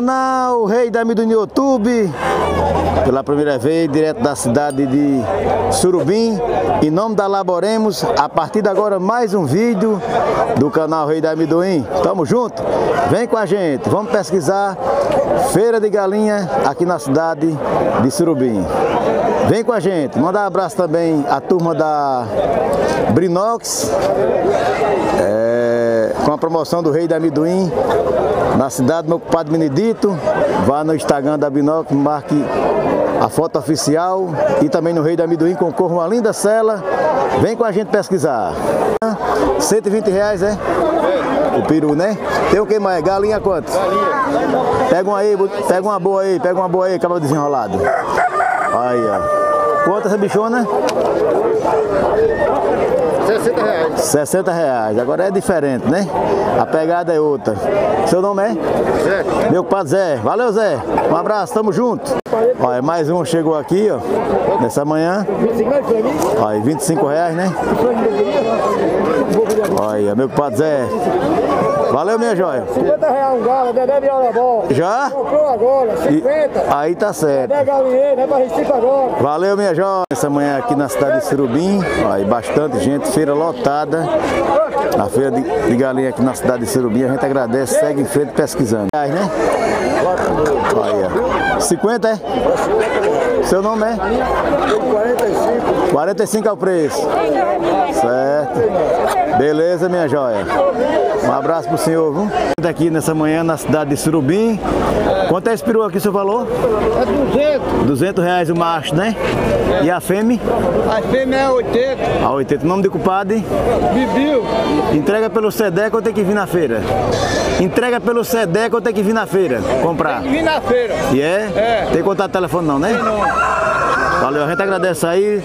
canal Rei da Mídia no YouTube, pela primeira vez, direto da cidade de Surubim, em nome da Laboremos, a partir de agora mais um vídeo do canal Rei da Amendoim. Tamo junto? Vem com a gente, vamos pesquisar Feira de Galinha aqui na cidade de Surubim. Vem com a gente, mandar um abraço também à turma da Brinox. É, com a promoção do Rei da Amendoim na cidade, meu compadre Vá no Instagram da Binoc, marque a foto oficial e também no Rei da Amendoim concorra uma linda cela. Vem com a gente pesquisar. 120 reais, é? O peru, né? Tem o que mais? Galinha quantos? Galinha. Pega uma aí, pega uma boa aí, pega uma boa aí, acaba desenrolado. Aí, ó. Quanto essa bichona? 60 reais. 60 reais. Agora é diferente, né? A pegada é outra. Seu nome é? Zé. Meu compadre Zé. Valeu, Zé. Um abraço, tamo junto. Olha, mais um chegou aqui, ó. Nessa manhã. Olha, 25 reais, né? Olha, meu compadre Zé. Valeu, minha joia. 50 reais um galo, Dedé viola bola. Já? Comprou agora, E- 50. aí tá certo. Dedé galinheiro, é pra Recife agora. Valeu, minha joia. Essa manhã aqui na cidade de Surubim, aí bastante gente, feira lotada. A feira de, de galinha aqui na cidade de Surubim, a gente agradece, segue em frente pesquisando. Reais, né? Olha, 50 é? Seu nome é? 45. 45 é o preço. Certo. Beleza, minha joia. Um abraço pro senhor, viu? Aqui nessa manhã na cidade de Surubim. Quanto é esse peru aqui, o senhor falou? É 200. 200 reais o macho, né? E a fêmea? A fêmea é 80. A 80. Nome do culpado? Bibiu. Entrega pelo SEDEC ou tem que vir na feira? Entrega pelo SEDEC ou tem que vir na feira comprar? Vim na feira. E é? É. Tem contato de telefone não, né? Valeu, a gente agradece aí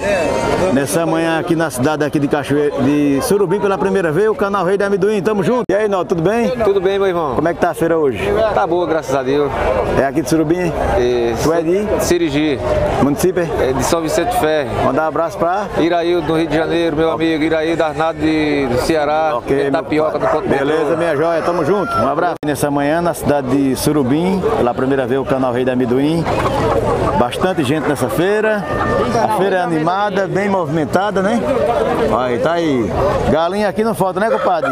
nessa manhã aqui na cidade aqui de Cachoeira, de Surubim pela primeira vez, o canal Rei da Amendoim, tamo junto. E aí, Nó, tudo bem? Tudo bem, meu irmão? Como é que tá a feira hoje? Tá boa, graças a Deus. É aqui de Surubim? E... Tu é de Sirigi, município? é de São Vicente Ferre. Mandar um abraço pra... Iraíldo do Rio de Janeiro, meu amigo. Iraíldo Arnaldo de, do Ceará. Ok, Tapioca do. Ponto Beleza, minha joia, tamo junto. Um abraço. Nessa manhã na cidade de Surubim, pela primeira vez o canal Rei da Amendoim. Bastante gente nessa feira. A feira é animada, bem movimentada, né? Aí, tá aí. Galinha aqui não falta, né, compadre?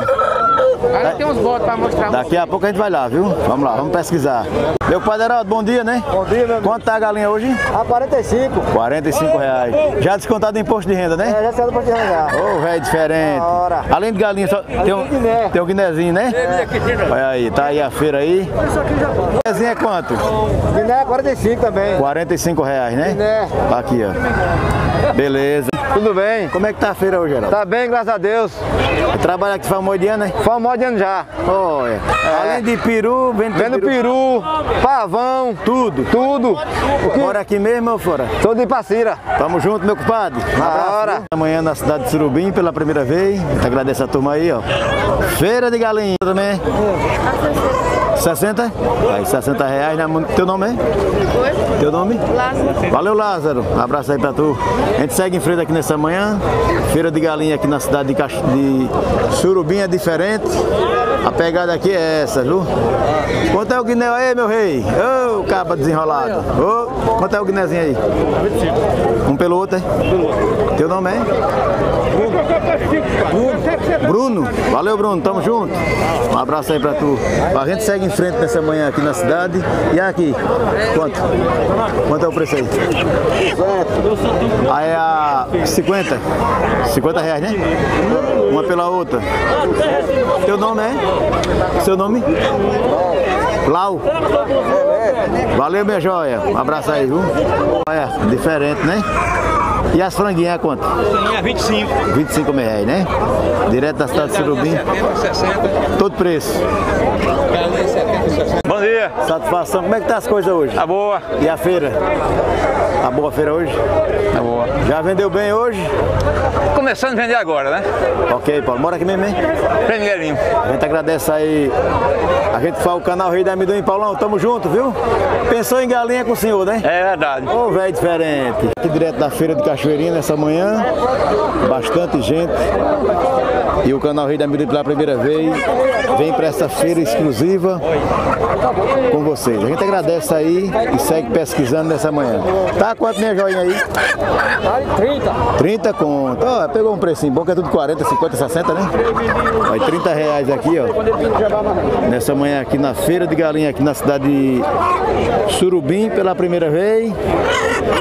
Tem uns botes pra mostrar. Daqui a pouco a gente vai lá, viu? Vamos lá, vamos pesquisar. Meu padre Heraldo, bom dia, né? Bom dia, meu amigo. Quanto tá a galinha hoje? A 45. 45 reais. Já descontado o imposto de renda, né? É, já saiu pra te arranjar. Ô, velho, diferente. Da hora. Além de galinha, só tem um, guiné. tem um guinézinho, né? Olha aí, tá aí a feira aí. Guinézinho é quanto? Guiné é 45 também. 45 reais, né? Guiné. Tá aqui, ó. Beleza. Tudo bem? Como é que tá a feira hoje, Geraldo? Tá bem, graças a Deus. Trabalha aqui famoso né? Famoso de ano já. Olha. Além de peru, vende Vendo peru, pavão, tudo. tudo. O? Mora aqui mesmo ou fora? Sou de Passira. Tamo junto, meu compadre. Na hora. Amanhã na cidade de Surubim, pela primeira vez. Agradeço a turma aí, ó. Feira de galinha também. 60? Aí, 60 reais. Né? Teu nome é? Teu nome? Lázaro. Valeu, Lázaro. Um abraço aí pra tu. A gente segue em frente aqui nessa manhã. Feira de galinha aqui na cidade de, de Surubim é diferente. A pegada aqui é essa, viu? Quanto é o guiné aí, meu rei? Ô, caba desenrolado. Ô, quanto é o guinézinho aí? Um pelo outro, é? Teu nome é? Bruno. Valeu, Bruno. Tamo junto. Um abraço aí pra tu. A gente segue em frente nessa manhã aqui na cidade. E aqui? Quanto? Quanto é o preço aí? Aí é a 50? 50 reais, né? Uma pela outra. Teu nome é? Seu nome? Lau. Valeu, minha joia. Um abraço aí, viu? Olha, diferente, né? E as franguinhas é quanto? É 25. 25 mil reais, né? Direto da cidade de Surubim. 60. Todo preço. Bom dia. Satisfação. Como é que tá as coisas hoje? Tá boa. E a feira? Tá boa a feira hoje? Tá boa. Já vendeu bem hoje? Começando a vender agora, né? Ok, Paulo. Mora aqui mesmo, hein? Primeirinho. A gente agradece aí. A gente fala o canal Rei da Amendoim. Paulão, tamo junto, viu? Pensou em galinha com o senhor, né? É verdade. Ô, velho diferente. Aqui direto da feira de Cachoeirinha nessa manhã. Bastante gente. E o canal Rei da Amiduim pela primeira vez vem para essa feira exclusiva com vocês. A gente agradece aí e segue pesquisando nessa manhã. Tá quanto minha joinha aí? 30. 30 conto. Ó, pegou um precinho bom que é tudo 40, 50, 60, né? Vai 30 reais aqui, ó. Nessa manhã aqui na feira de galinha aqui na cidade de Surubim pela primeira vez.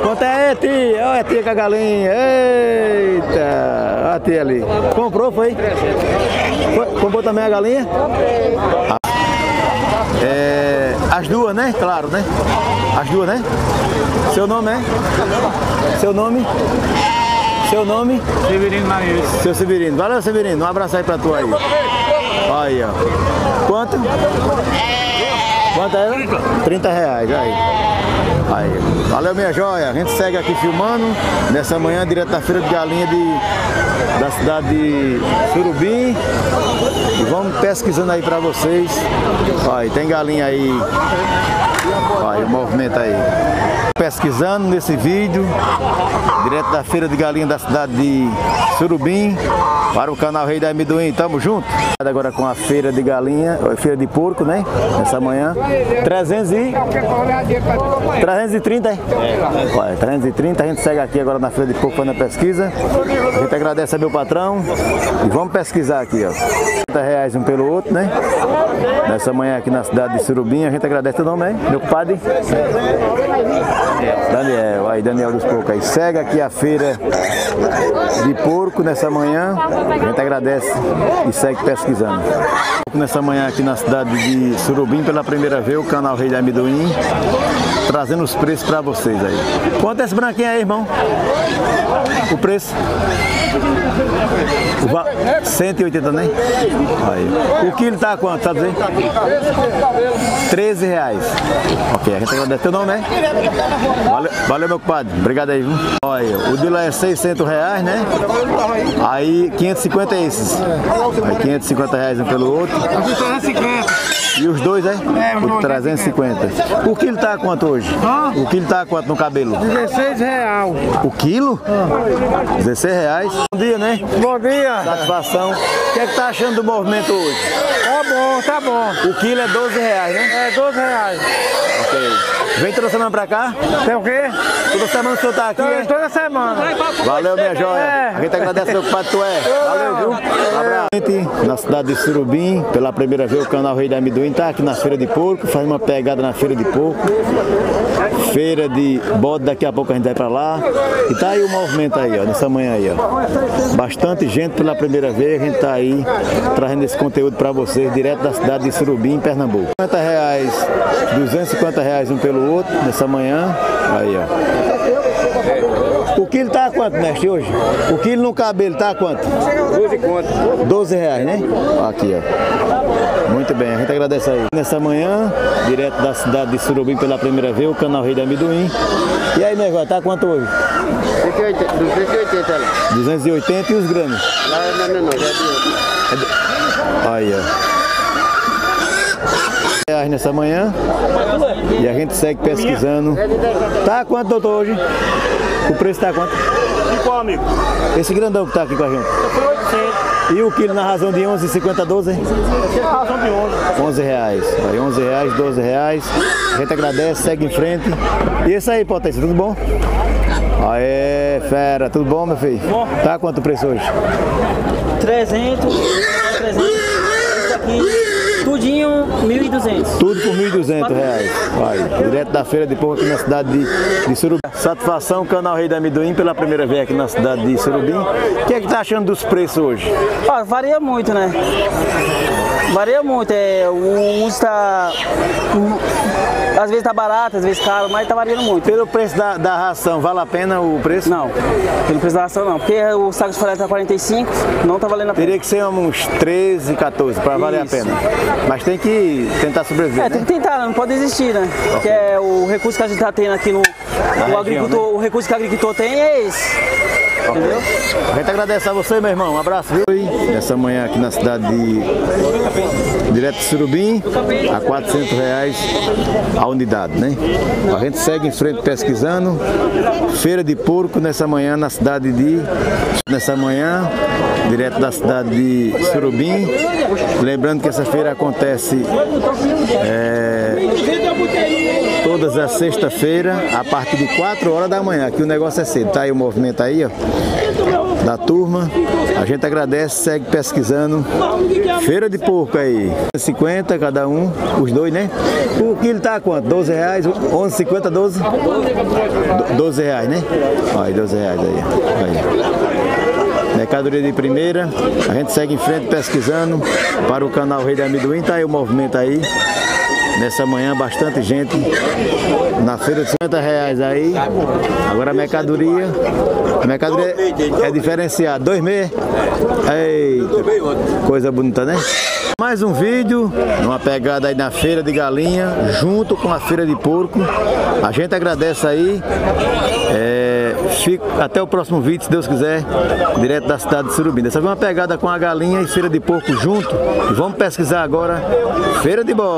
Quanto é, tia? Olha a tia com a galinha. Eita! Olha a tia ali. Comprou, foi? Foi? Comprou também a galinha? É, as duas, né? Claro, né? As duas, né? Seu nome é? Seu nome? Seu nome? Severino Marius. Seu Severino. Valeu, Severino. Um abraço aí pra tu aí. Aí, ó. Quanto? Quanto é? 30 reais, aí. Aí. Valeu, minha joia. A gente segue aqui filmando nessa manhã, direto da Feira de Galinha de, da cidade de Surubim. E vamos pesquisando aí pra vocês. Aí, tem galinha aí. Aí, o movimento aí. Pesquisando nesse vídeo, direto da Feira de Galinha da cidade de Surubim, para o canal Rei da Amendoim. Tamo junto. Agora com a Feira de Galinha, Feira de Porco, né? Essa manhã. 300 e... 330, é? Olha, 330, a gente segue aqui agora na Feira de Porco fazendo a pesquisa. A gente agradece a meu patrão e vamos pesquisar aqui, ó. 30 reais um pelo outro, né? Nessa manhã aqui na cidade de Surubim, a gente agradece o nome, hein? Meu compadre. Daniel, aí Daniel dos Porcos aí. Segue aqui a feira de porco nessa manhã. A gente agradece e segue pesquisando. Nessa manhã aqui na cidade de Surubim, pela primeira vez, o canal Rei de Amendoim, trazendo os preços para vocês aí. Quanto é esse branquinho aí, irmão? O preço? O va- 180, né? Aí. O quilo tá quanto, dizer? 13 reais. Ok, a gente agradece teu nome, né? Valeu, valeu, meu compadre. Obrigado aí, viu? Olha, o de lá é 600 reais, né? Aí 550 é esses. Aí 550 reais um pelo outro. Aqui 350. E os dois, é? É, O de 350. O quilo tá quanto hoje? O quilo tá quanto no cabelo? 16 real. O quilo? 16 reais. Bom dia, né? Bom dia. Satisfação. O que é que tá achando do movimento hoje? Tá bom, tá bom. O quilo é 12 reais, né? É 12 reais. Ok. Vem toda semana pra cá? Tem o quê? Toda semana o senhor tá aqui, Toda, é? toda semana. Valeu, minha joia. É. A gente agradece meu compadre, tu é. Valeu, viu? Um abraço. Gente, Na cidade de Surubim, pela primeira vez, o canal Rei da Amendoim tá aqui na Feira de Porco, faz uma pegada na Feira de Porco. Feira de bode, daqui a pouco a gente vai pra lá. E tá aí o movimento aí, ó, nessa manhã aí, ó. Bastante gente pela primeira vez, a gente tá aí trazendo esse conteúdo pra vocês, direto da cidade de Surubim, Pernambuco. 50 reais, 250 reais um pelo outro, nessa manhã. Aí, ó. O quilo tá quanto, mestre, hoje? O quilo no cabelo tá quanto? 12 conto. 12 reais, né? Aqui, ó. Muito bem, a gente agradece aí. Nessa manhã, direto da cidade de Surubim pela primeira vez, o canal Rei da Amendoim. E aí, negócio, tá quanto hoje? 280 lá. 280 e os gramas? Não, não, não, não. Já deu. Aí, ó. Reais nessa manhã e a gente segue pesquisando. Tá a quanto, doutor, hoje? O preço tá a quanto? E qual, amigo? Esse grandão que tá aqui com a gente. E o quilo na razão de 11,50, 12? Razão de 11. 11 reais. Aí 11 reais, 12 reais. A gente agradece, segue em frente. E esse aí, Potência, tudo bom? Aê, fera, tudo bom, meu filho? Bom. Tá quanto o preço hoje? 300, 300, isso aqui, tudinho 1.200. Tudo por 1.200 reais. Vai, direto da feira de porco aqui na cidade de, de Surubim. Satisfação, canal Rei da Amendoim, pela primeira vez aqui na cidade de Surubim. O que é que tá achando dos preços hoje? Varia muito, né? Varia muito, é, está, um, às vezes tá barato, às vezes caro, mas tá variando muito. Pelo preço da, da ração, vale a pena o preço? Não, pelo preço da ração não, porque o saco de folha tá 45, não tá valendo a pena. Teria que ser uns 13, 14 para valer Isso. a pena. Mas tem que tentar sobreviver. É, tem né? que tentar, não pode desistir, né? Que é o recurso que a gente tá tendo aqui no. região, o agricultor, né? o recurso que o agricultor tem é esse. Entendeu? A gente agradece a você, meu irmão. Um abraço, viu? Nessa manhã aqui na cidade de Direto de Surubim, a 400 reais a unidade, né? A gente segue em frente pesquisando. Feira de porco nessa manhã na cidade de nessa manhã, direto da cidade de Surubim. Lembrando que essa feira acontece é, todas as sexta-feira, a partir de 4 horas da manhã. Aqui o negócio é cedo, tá aí o movimento aí, ó, da turma. A gente agradece, segue pesquisando. Feira de porco aí, 50 cada um, os dois, né? O quilo tá quanto? 12 reais? 11,50, 12? Do- 12 reais, né? Ó, Aí, 12 reais aí. aí. Mercadoria de primeira, a gente segue em frente pesquisando para o canal Rei de Amendoim, tá aí o movimento aí. Nessa manhã, bastante gente na feira de 50 reais aí. Agora a mercadoria. A mercadoria é diferenciada. Dois meses. Coisa bonita, né? Mais um vídeo, uma pegada aí na feira de galinha, junto com a feira de porco. A gente agradece aí. É, fico- até o próximo vídeo, se Deus quiser, direto da cidade de Surubim. Dessa vez uma pegada com a galinha e feira de porco junto. E vamos pesquisar agora feira de bode.